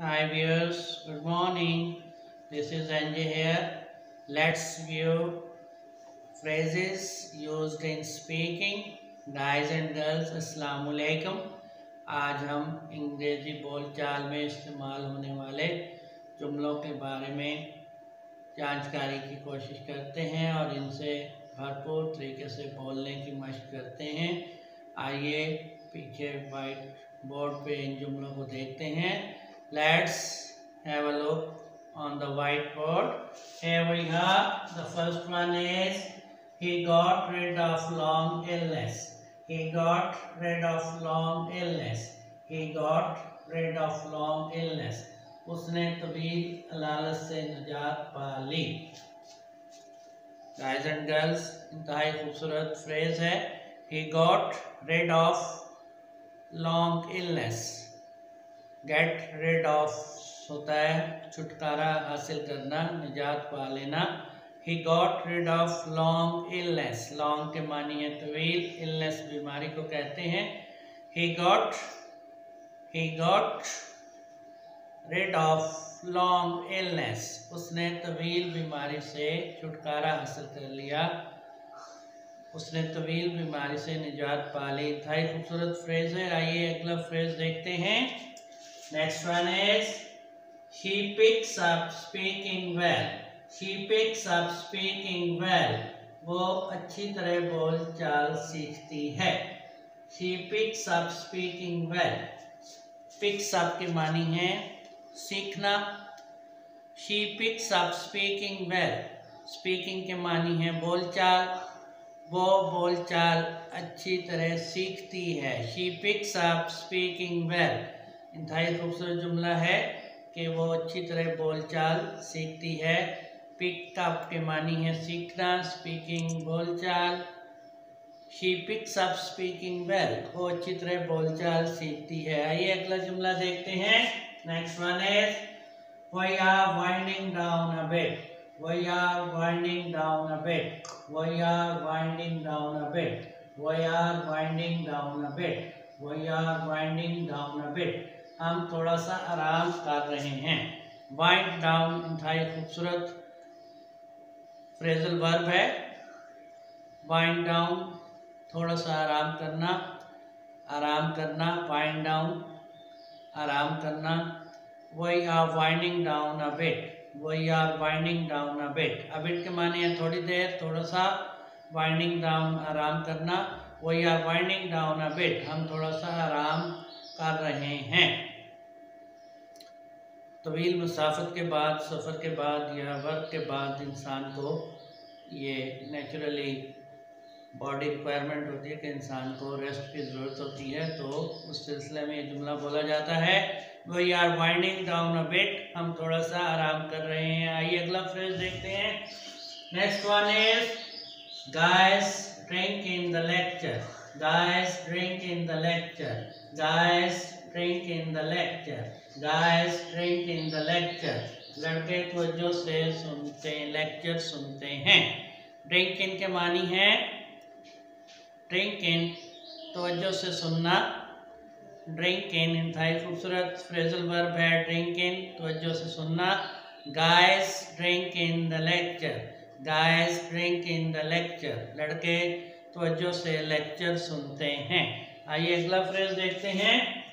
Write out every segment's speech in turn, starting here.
Hi viewers, good morning. This is NJ here. Let's view phrases used in speaking. Guys and girls, Assalamu alaikum. आज हम अंग्रेज़ी बोलचाल में इस्तेमाल होने वाले जुमलों के बारे में जानकारी की कोशिश करते हैं और इनसे भरपूर तरीके से बोलने की मशक करते हैं आइए पीछे वाइट बोर्ड पे इन जुमलों को देखते हैं let's have a look on the white board here we have the first one is he got rid of long illness he got rid of long illness he got rid of long illness उसने तवील लालच से निजात पा ली guys and girls इंतहाई खूबसूरत phrase है he got rid of long illness get rid of होता है छुटकारा हासिल करना, निजात पा लेना। He got rid of long illness. Long के मानी है तवील, illness बीमारी को कहते हैं। He got he got rid of long illness. उसने तवील बीमारी से छुटकारा हासिल कर लिया। उसने तवील बीमारी से निजात पा ली। था खूबसूरत फ्रेज है, आइए अगला फ्रेज देखते हैं। Next one is she picks up speaking well she picks up speaking well वो अच्छी तरह बोल चाल सीखती है। She picks up speaking well picks up के मानी है सीखना। She picks up speaking well speaking के मानी है बोलचाल। वो बोलचाल अच्छी तरह सीखती है। She picks up speaking well इंतहाई खूबसूरत जुमला है कि वो अच्छी तरह बोलचाल सीखती है पिक अप के मानी है सीखना स्पीकिंग बोलचाल she picks up speaking well वो अच्छी तरह बोलचाल सीखती है आइए अगला जुमला देखते हैं next one is we are winding down a bit We are winding down a bit. We are winding down a bit. We are winding down a bit. We are winding down a bit. हम थोड़ा सा आराम कर रहे हैं। Wind down इंतहाई खूबसूरत। Phrasal verb है। वाइंड डाउन थोड़ा सा आराम करना आराम करना वाइंड डाउन आराम करना। We are winding down a bit we are winding down a bit a के माने हैं थोड़ी देर थोड़ा सा वाइंडिंग डाउन आराम करना। We are winding down a bit हम थोड़ा सा आराम कर रहे हैं। तवील मुसाफत के बाद, सफ़र के बाद, या वर्क के बाद इंसान को ये नेचुरली बॉडी रिक्वायरमेंट होती है कि इंसान को रेस्ट की ज़रूरत होती है। तो उस सिलसिले में ये जुमला बोला जाता है। We are winding down a bit हम थोड़ा सा आराम कर रहे हैं। आइए अगला फ्रेज देखते हैं। Next one is guys drink in the lecture guys drink in the lecture guys drink in the lecture guys drink in the lecture लड़के तवज्जो से सुनते लेक्चर सुनते हैं। ड्रिंक इन के मानी है ड्रिंक इन तवज्जो से सुनना। ड्रिंक इन इंतहाई खूबसूरत फ्रेजल वर्ब है ड्रिंक इन तवज्जो से सुनना। Guys drink in the lecture guys drink in the lecture लड़के तवज्जो से लेक्चर सुनते हैं। आइए अगला फ्रेज देखते हैं।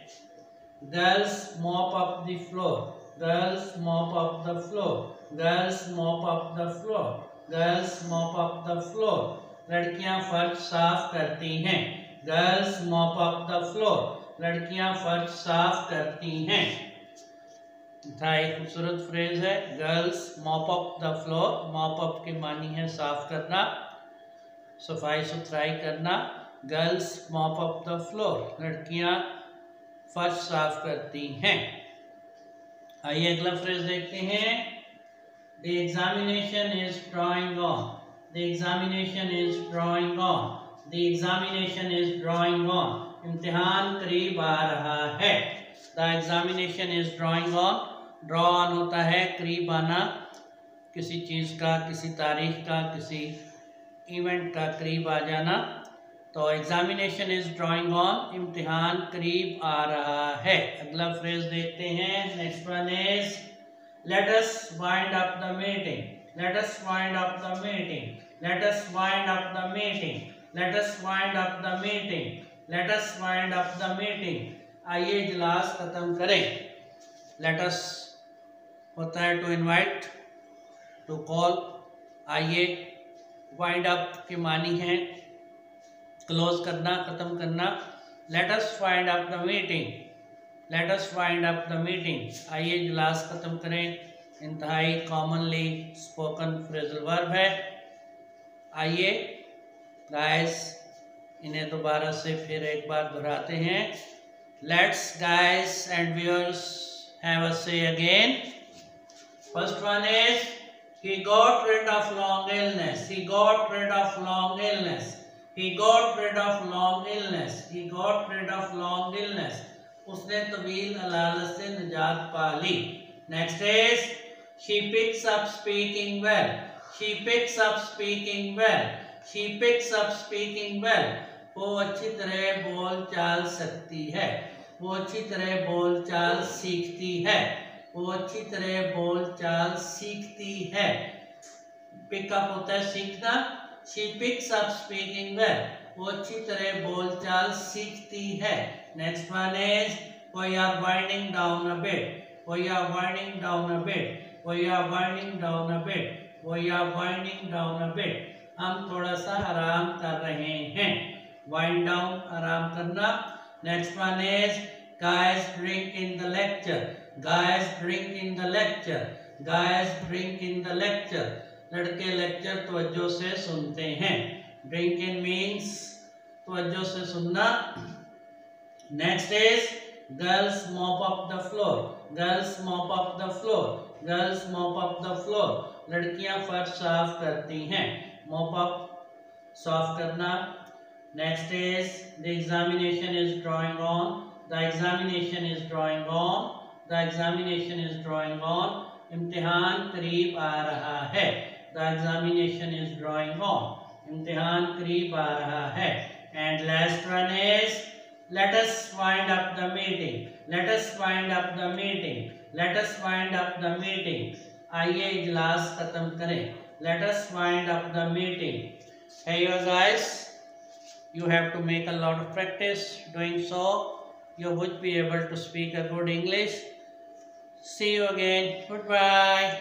Girls mop up the floor. Girls mop up the floor. Girls mop up the floor. Girls mop up the floor. लड़कियाँ फर्श साफ़ करती हैं। Girls mop up the floor. लड़कियाँ फर्श साफ़ करती हैं। था, एक खूबसूरत फ्रेज है। Girls mop up the floor. Mop up के मानी है साफ़ करना। सफ़ाई सुथराई करना girls mop up the floor लड़कियाँ फर्श साफ़ करती हैं आइए अगला फ्रेज देखते हैं the examination is drawing on The examination is drawing on. The examination is drawing on. इम्तिहान करीब आ रहा है। The examination is drawing on. Draw on होता है, करीब आना। किसी चीज़ का, किसी तारीख का, किसी इवेंट का करीब आ जाना तो एग्जामिनेशन इज़ ड्राइंग ऑन इम्तिहान करीब आ रहा है अगला फ्रेज देखते हैं next one is let us wind up the meeting let us wind up the meeting let us wind up the meeting let us wind up the meeting let us wind up the meeting आइए इजलास खत्म करें। Let us होता है to invite to call आइए wind up की मानी है। क्लोज करना, ख़त्म करना। Let us find up the meeting let us find up the meeting आइए इजलास ख़त्म करें। इंतहाई कॉमनली स्पोकन फ्रेजल वर्ब है। आइए गाइस इन्हें दोबारा से फिर एक बार दोहराते हैं। Let's guys and viewers have a say again first one is he got rid of long illness he got rid of long illness He got rid of long illness. He got rid of long illness. उसने तवील अलालत से निजात पा ली next is she picks up speaking well. She picks up speaking well. She picks up speaking well. वो अच्छी तरह बोल चाल सकती है वो अच्छी तरह बोल चाल सीखती है वो अच्छी तरह बोल चाल सीखती है। पिकअप होता है सीखना। She picks up speaking well वो अच्छी तरह बोलचाल सीखती है। Next one is we are winding down a bit we are winding down a bit we are winding down a bit we are winding down a bit हम थोड़ा सा आराम कर रहे हैं। वाइंड डाउन आराम करना। Next one is guys, drink in the lecture. Guys, drink in the lecture. Guys, drink in the lecture. लड़के लेक्चर तवज्जो से सुनते हैं। ड्रिंक इन मीन्स तवज्जो से सुनना। Next is girls mop up the floor girls mop up the floor girls mop up the floor लड़कियाँ फर्श साफ़ करती हैं। मॉप अप साफ़ करना। Next is the examination is drawing on the examination is drawing on the examination is drawing on इम्तिहान करीब आ रहा है the examination is drawing on इम्तिहान करीब आ रहा है and last one is let us wind up the meeting let us wind up the meeting let us wind up the meeting आइए इजलास खत्म करें let us wind up the meeting hey you guys you have to make a lot of practice doing so you would be able to speak a good english see you again. Goodbye